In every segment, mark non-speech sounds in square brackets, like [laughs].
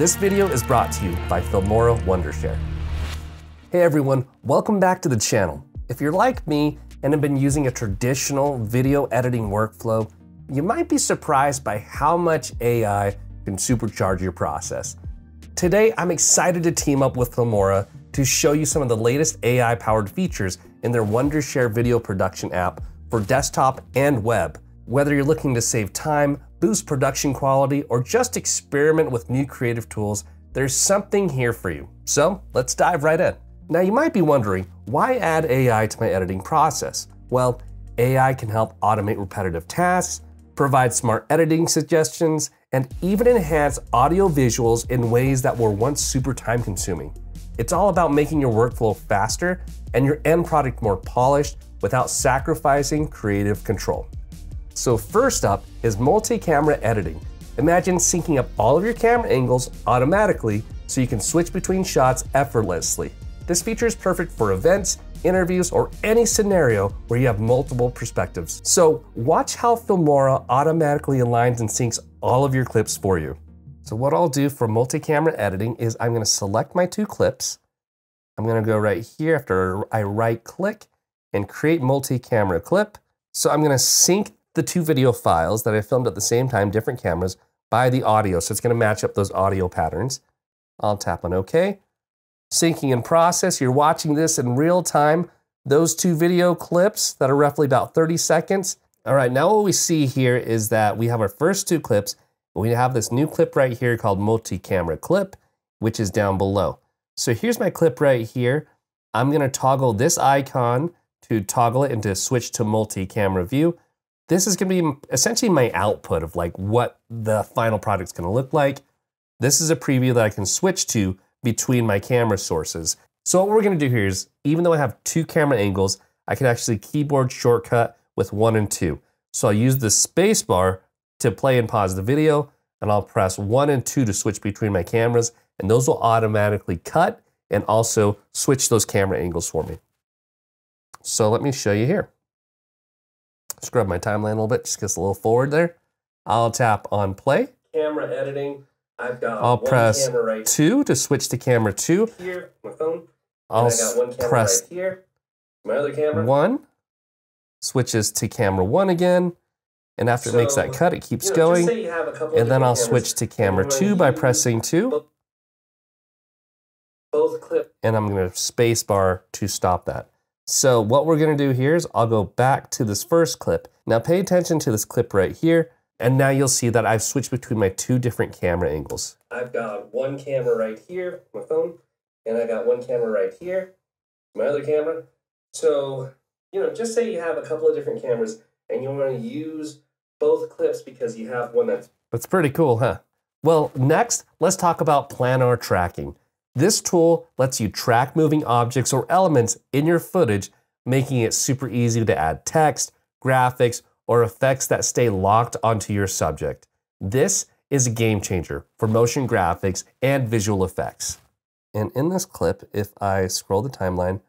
This video is brought to you by Filmora Wondershare. Hey everyone, welcome back to the channel. If you're like me and have been using a traditional video editing workflow, you might be surprised by how much AI can supercharge your process. Today, I'm excited to team up with Filmora to show you some of the latest AI powered features in their Wondershare video production app for desktop and web. Whether you're looking to save time, boost production quality, or just experiment with new creative tools, there's something here for you. So let's dive right in. Now you might be wondering, why add AI to my editing process? Well, AI can help automate repetitive tasks, provide smart editing suggestions, and even enhance audio visuals in ways that were once super time consuming. It's all about making your workflow faster and your end product more polished without sacrificing creative control. So first up is multi-camera editing. Imagine syncing up all of your camera angles automatically so you can switch between shots effortlessly. This feature is perfect for events, interviews, or any scenario where you have multiple perspectives. So watch how Filmora automatically aligns and syncs all of your clips for you. So what I'll do for multi-camera editing is I'm gonna select my two clips. I'm gonna go right here after I right click and create multi-camera clip. So I'm gonna sync the two video files that I filmed at the same time, different cameras, by the audio. So it's gonna match up those audio patterns. I'll tap on OK. Syncing in process, you're watching this in real time. Those two video clips that are roughly about 30 seconds. All right, now what we see here is that we have our first two clips. We have this new clip right here called multi-camera clip, which is down below. So here's my clip right here. I'm gonna toggle this icon to toggle it and to switch to multi-camera view. This is gonna be essentially my output of like what the final product's gonna look like. This is a preview that I can switch to between my camera sources. So what we're gonna do here is, even though I have two camera angles, I can actually keyboard shortcut with one and two. So I'll use the space bar to play and pause the video, and I'll press one and two to switch between my cameras, and those will automatically cut and also switch those camera angles for me. So let me show you here. Scrub my timeline a little bit, just gets a little forward there. I'll tap on play. Camera editing. I've got I'll press right two to switch to camera two. Here, my phone. I'll press right here. My other camera. One. Switches to camera one again. And after so, it makes that cut, it keeps you know, going. And then I'll switch to camera two by pressing two. Both clip. And I'm going to space bar to stop that. So what we're gonna do here is I'll go back to this first clip. Now pay attention to this clip right here. And now you'll see that I've switched between my two different camera angles. I've got one camera right here, my phone, and I got one camera right here, my other camera. So, you know, just say you have a couple of different cameras and you want to use both clips because you have one that's... That's pretty cool, huh? Well, next, let's talk about planar tracking. This tool lets you track moving objects or elements in your footage, making it super easy to add text, graphics, or effects that stay locked onto your subject. This is a game changer for motion graphics and visual effects. And in this clip, if I scroll the timeline,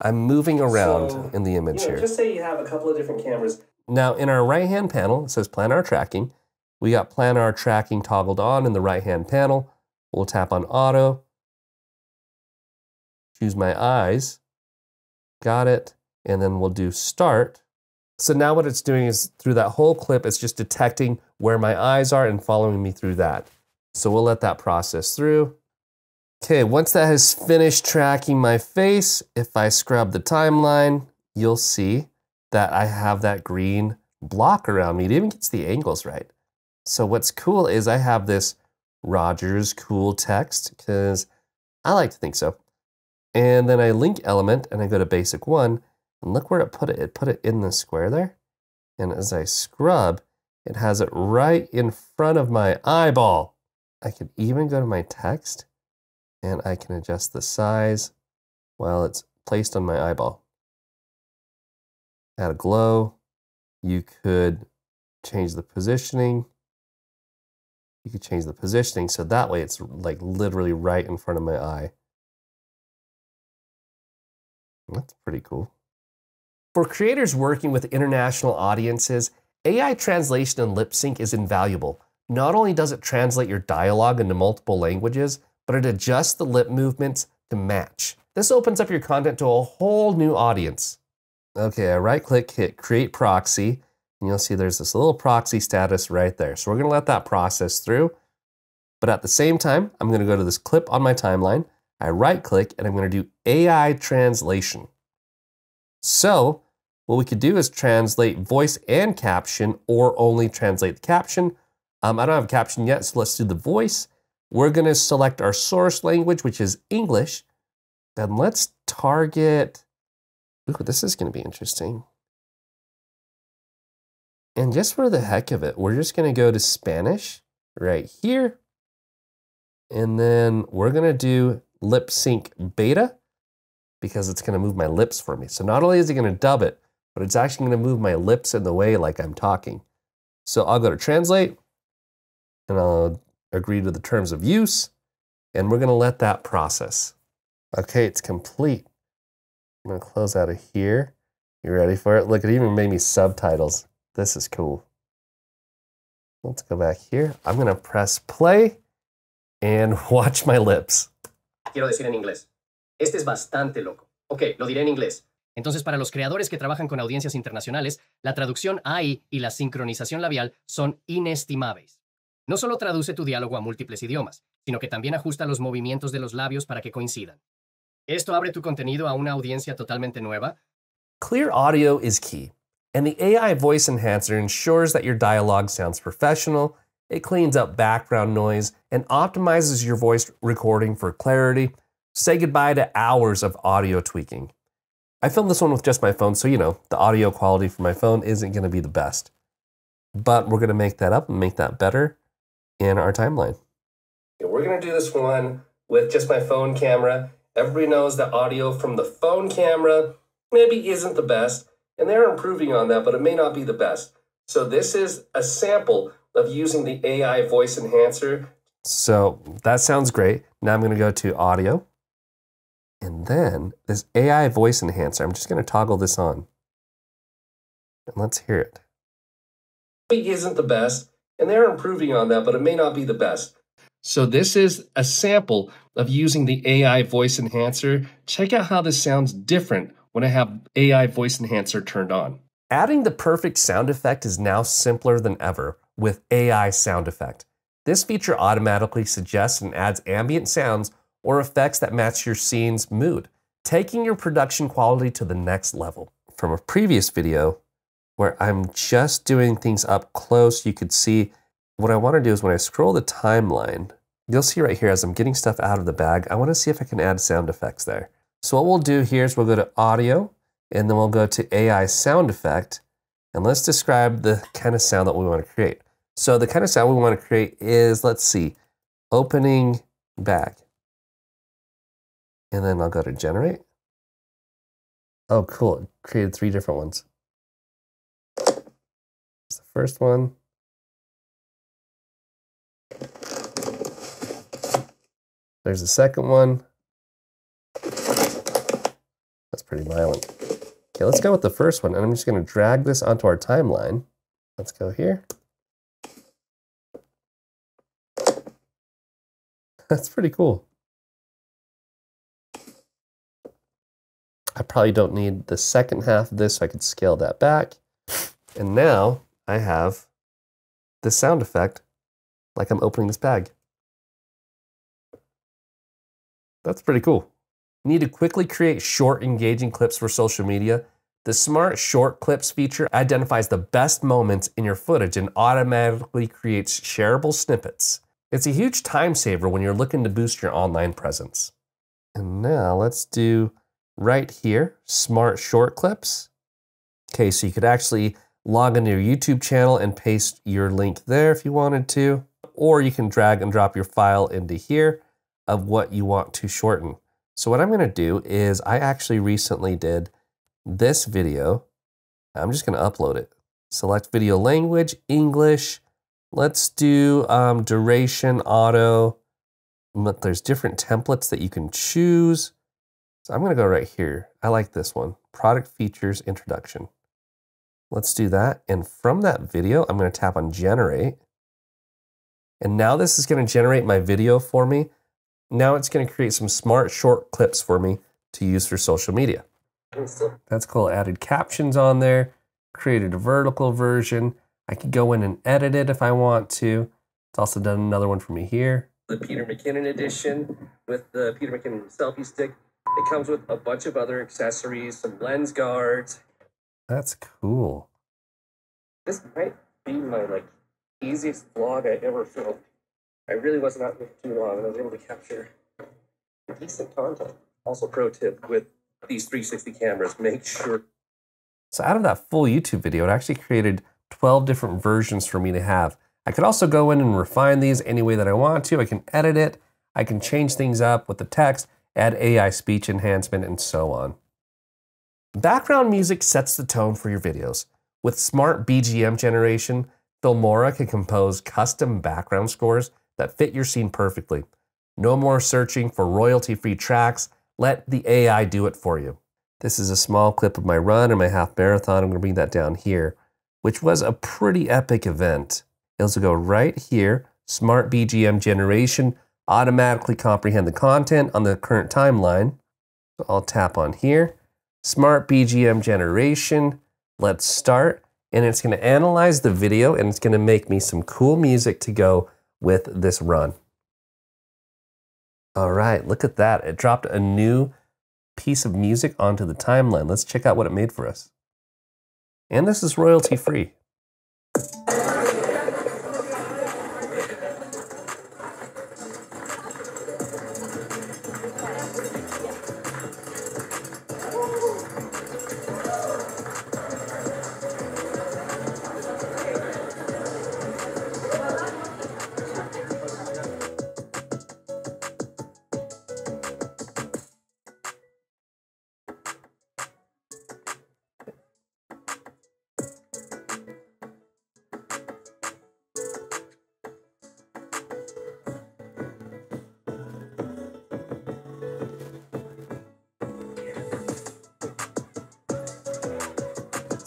I'm moving around so, in the image you know, here. Just say you have a couple of different cameras. Now, in our right hand panel, it says planar tracking. We got planar tracking toggled on in the right hand panel. We'll tap on auto choose my eyes, got it, and then we'll do start. So now what it's doing is through that whole clip, it's just detecting where my eyes are and following me through that. So we'll let that process through. Okay, once that has finished tracking my face, if I scrub the timeline, you'll see that I have that green block around me. It even gets the angles right. So what's cool is I have this Rogers cool text because I like to think so. And then I link element and I go to basic one and look where it put it. It put it in the square there. And as I scrub, it has it right in front of my eyeball. I can even go to my text and I can adjust the size while it's placed on my eyeball. Add a glow. You could change the positioning. You could change the positioning so that way it's like literally right in front of my eye. That's pretty cool. For creators working with international audiences, AI translation and lip sync is invaluable. not only does it translate your dialogue into multiple languages, but it adjusts the lip movements to match. This opens up your content to a whole new audience. Okay, I right click, hit create proxy, and you'll see there's this little proxy status right there. So we're gonna let that process through. But at the same time, I'm gonna go to this clip on my timeline. I right click and I'm gonna do AI translation. So what we could do is translate voice and caption or only translate the caption. Um, I don't have a caption yet, so let's do the voice. We're gonna select our source language, which is English. Then let's target, ooh, this is gonna be interesting. And just for the heck of it, we're just gonna go to Spanish right here. And then we're gonna do lip sync beta because it's gonna move my lips for me. So not only is it gonna dub it, but it's actually gonna move my lips in the way like I'm talking. So I'll go to translate and I'll agree to the terms of use and we're gonna let that process. Okay, it's complete. I'm gonna close out of here. You ready for it? Look, it even made me subtitles. This is cool. Let's go back here. I'm gonna press play and [laughs] watch my lips. Quiero decir en inglés. Este es bastante loco. Ok, lo diré en inglés. Entonces, para los creadores que trabajan con audiencias internacionales, la traducción AI y la sincronización labial son inestimables. No solo traduce tu diálogo a múltiples idiomas, sino que también ajusta los movimientos de los labios para que coincidan. Esto abre tu contenido a una audiencia totalmente nueva. Clear audio is key, and the AI voice enhancer ensures that your dialogue sounds professional, it cleans up background noise, and optimizes your voice recording for clarity. Say goodbye to hours of audio tweaking. I filmed this one with just my phone, so you know, the audio quality for my phone isn't going to be the best. But we're going to make that up and make that better in our timeline. We're going to do this one with just my phone camera. Everybody knows the audio from the phone camera maybe isn't the best, and they're improving on that, but it may not be the best. So this is a sample of using the AI voice enhancer. So that sounds great. Now I'm going to go to audio. And then this AI voice enhancer, I'm just going to toggle this on. And let's hear it. It isn't the best, and they're improving on that, but it may not be the best. So this is a sample of using the AI voice enhancer. Check out how this sounds different when I have AI voice enhancer turned on. Adding the perfect sound effect is now simpler than ever with AI sound effect. This feature automatically suggests and adds ambient sounds or effects that match your scene's mood, taking your production quality to the next level. From a previous video where I'm just doing things up close, you could see what I want to do is when I scroll the timeline, you'll see right here as I'm getting stuff out of the bag, I want to see if I can add sound effects there. So what we'll do here is we'll go to audio and then we'll go to AI sound effect and let's describe the kind of sound that we want to create. So the kind of sound we want to create is, let's see, opening bag. And then I'll go to generate. Oh, cool. It created three different ones. It's the first one. There's the second one. That's pretty violent. Okay, let's go with the first one. And I'm just going to drag this onto our timeline. Let's go here. [laughs] That's pretty cool. I probably don't need the second half of this, so I could scale that back. And now I have the sound effect like I'm opening this bag. That's pretty cool. Need to quickly create short, engaging clips for social media? The Smart Short Clips feature identifies the best moments in your footage and automatically creates shareable snippets. It's a huge time saver when you're looking to boost your online presence. And now let's do right here, Smart Short Clips. Okay, so you could actually log into your YouTube channel and paste your link there if you wanted to, or you can drag and drop your file into here of what you want to shorten. So what I'm gonna do is I actually recently did this video. I'm just gonna upload it. Select video language, English. Let's do um, duration, auto. But There's different templates that you can choose. So I'm gonna go right here. I like this one, product features introduction. Let's do that. And from that video, I'm gonna tap on generate. And now this is gonna generate my video for me. Now it's gonna create some smart short clips for me to use for social media. That's cool. Added captions on there, created a vertical version. I could go in and edit it if I want to. It's also done another one for me here. The Peter McKinnon edition with the Peter McKinnon selfie stick. It comes with a bunch of other accessories, some lens guards. That's cool. This might be my like easiest vlog I ever filmed. I really wasn't out there too long and I was able to capture decent content. Also, pro tip with these 360 cameras, make sure. So out of that full YouTube video, it actually created 12 different versions for me to have. I could also go in and refine these any way that I want to. I can edit it. I can change things up with the text, add AI speech enhancement, and so on. Background music sets the tone for your videos. With smart BGM generation, Filmora can compose custom background scores that fit your scene perfectly. No more searching for royalty-free tracks. Let the AI do it for you. This is a small clip of my run and my half marathon. I'm going to bring that down here, which was a pretty epic event. It'll go right here, smart BGM generation, automatically comprehend the content on the current timeline. So I'll tap on here, smart BGM generation. Let's start. And it's going to analyze the video and it's going to make me some cool music to go with this run. All right, look at that. It dropped a new piece of music onto the timeline. Let's check out what it made for us. And this is royalty free.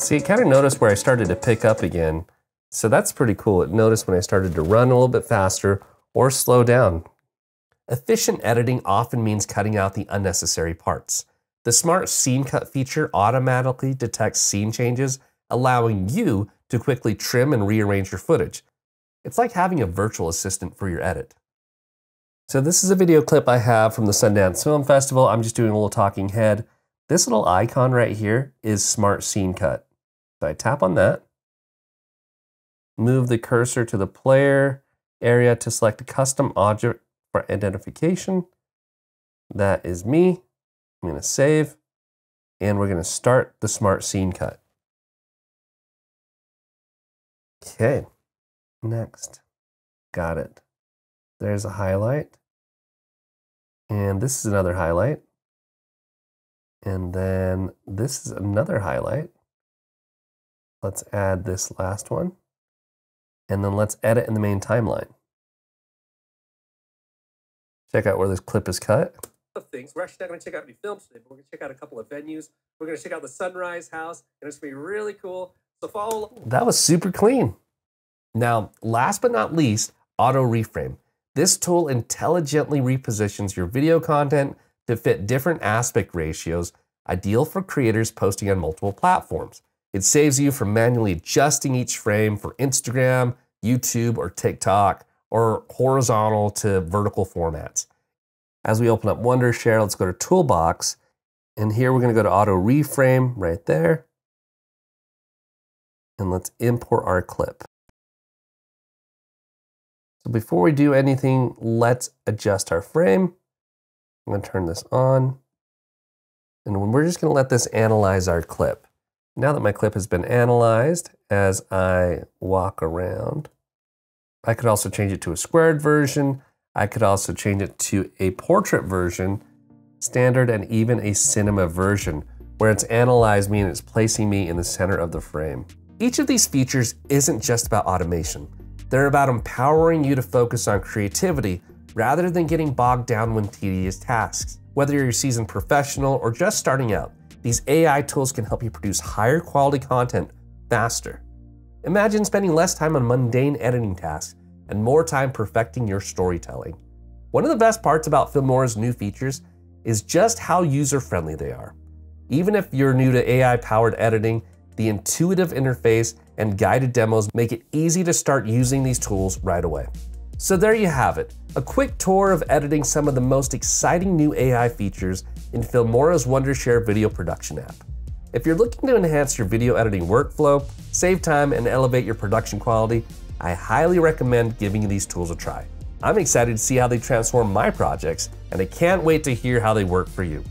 See, it kind of noticed where I started to pick up again. So that's pretty cool. It noticed when I started to run a little bit faster or slow down. Efficient editing often means cutting out the unnecessary parts. The smart scene cut feature automatically detects scene changes, allowing you to quickly trim and rearrange your footage. It's like having a virtual assistant for your edit. So this is a video clip I have from the Sundance Film Festival. I'm just doing a little talking head. This little icon right here is Smart Scene Cut. So I tap on that, move the cursor to the player area to select a custom object for identification. That is me. I'm going to save, and we're going to start the smart scene cut. Okay, next. Got it. There's a highlight. And this is another highlight. And then this is another highlight. Let's add this last one. And then let's edit in the main timeline. Check out where this clip is cut. Of Things. We're actually not going to check out any films today, but we're going to check out a couple of venues. We're going to check out the Sunrise House, and it's going to be really cool. So follow. That was super clean. Now, last but not least, auto reframe. This tool intelligently repositions your video content to fit different aspect ratios, ideal for creators posting on multiple platforms. It saves you from manually adjusting each frame for Instagram, YouTube, or TikTok, or horizontal to vertical formats. As we open up Wondershare, let's go to Toolbox. And here we're going to go to Auto Reframe right there. And let's import our clip. So before we do anything, let's adjust our frame. I'm going to turn this on. And we're just going to let this analyze our clip. Now that my clip has been analyzed as I walk around, I could also change it to a squared version. I could also change it to a portrait version, standard, and even a cinema version, where it's analyzed me and it's placing me in the center of the frame. Each of these features isn't just about automation. They're about empowering you to focus on creativity rather than getting bogged down with tedious tasks. Whether you're a seasoned professional or just starting out, these AI tools can help you produce higher quality content faster. Imagine spending less time on mundane editing tasks and more time perfecting your storytelling. One of the best parts about Filmora's new features is just how user friendly they are. Even if you're new to AI powered editing, the intuitive interface and guided demos make it easy to start using these tools right away. So there you have it, a quick tour of editing some of the most exciting new AI features in Filmora's Wondershare video production app. If you're looking to enhance your video editing workflow, save time, and elevate your production quality, I highly recommend giving these tools a try. I'm excited to see how they transform my projects, and I can't wait to hear how they work for you.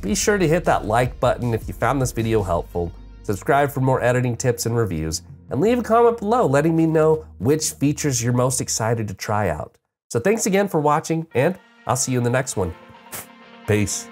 Be sure to hit that like button if you found this video helpful, subscribe for more editing tips and reviews, and leave a comment below letting me know which features you're most excited to try out. So thanks again for watching, and I'll see you in the next one. Peace.